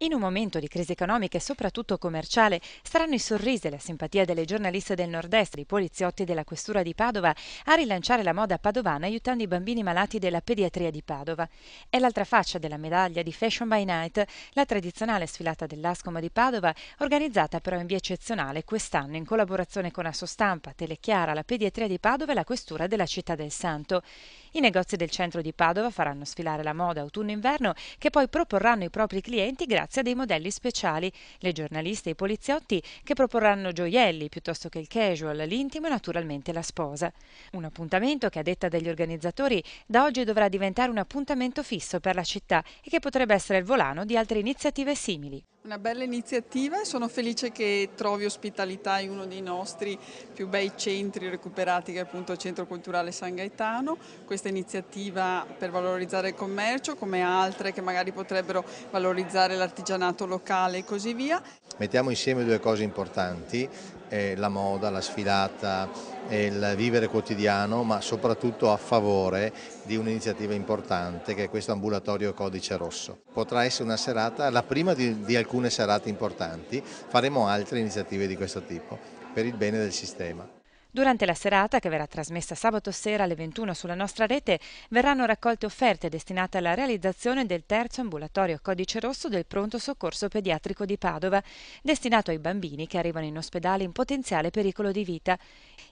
In un momento di crisi economica e soprattutto commerciale saranno i sorrisi e la simpatia delle giornaliste del nord-est, dei poliziotti della questura di Padova a rilanciare la moda padovana aiutando i bambini malati della pediatria di Padova. È l'altra faccia della medaglia di Fashion by Night, la tradizionale sfilata dell'Ascom di Padova, organizzata però in via eccezionale quest'anno in collaborazione con Assostampa, Telechiara, la pediatria di Padova e la questura della città del Santo. I negozi del centro di Padova faranno sfilare la moda autunno-inverno che poi proporranno ai propri clienti grazie grazie a dei modelli speciali, le giornaliste e i poliziotti che proporranno gioielli piuttosto che il casual, l'intimo e naturalmente la sposa. Un appuntamento che a detta degli organizzatori da oggi dovrà diventare un appuntamento fisso per la città e che potrebbe essere il volano di altre iniziative simili. Una bella iniziativa e sono felice che trovi ospitalità in uno dei nostri più bei centri recuperati che è appunto il Centro Culturale San Gaetano. Questa iniziativa per valorizzare il commercio come altre che magari potrebbero valorizzare l'artigianato locale e così via. Mettiamo insieme due cose importanti, eh, la moda, la sfilata, il vivere quotidiano, ma soprattutto a favore di un'iniziativa importante che è questo ambulatorio Codice Rosso. Potrà essere una serata, la prima di, di alcune serate importanti, faremo altre iniziative di questo tipo per il bene del sistema. Durante la serata, che verrà trasmessa sabato sera alle 21 sulla nostra rete, verranno raccolte offerte destinate alla realizzazione del terzo ambulatorio Codice Rosso del Pronto Soccorso Pediatrico di Padova, destinato ai bambini che arrivano in ospedale in potenziale pericolo di vita.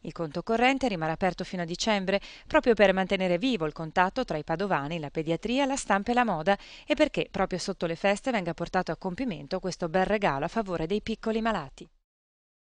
Il conto corrente rimarrà aperto fino a dicembre, proprio per mantenere vivo il contatto tra i padovani, la pediatria, la stampa e la moda e perché proprio sotto le feste venga portato a compimento questo bel regalo a favore dei piccoli malati.